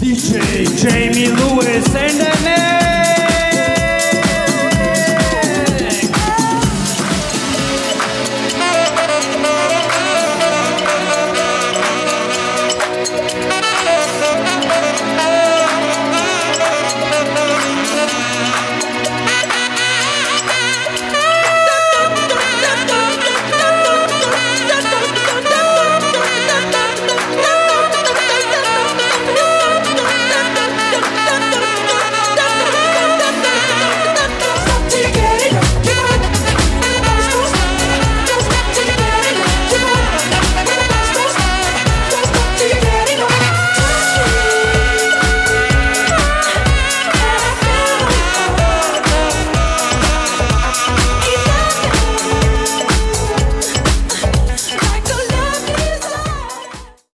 DJ Jamie Lewis and the